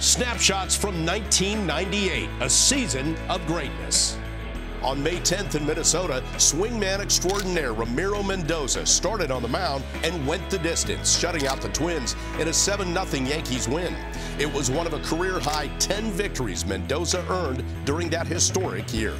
Snapshots from 1998, a season of greatness. On May 10th in Minnesota, swingman extraordinaire Ramiro Mendoza started on the mound and went the distance, shutting out the Twins in a 7-0 Yankees win. It was one of a career-high 10 victories Mendoza earned during that historic year.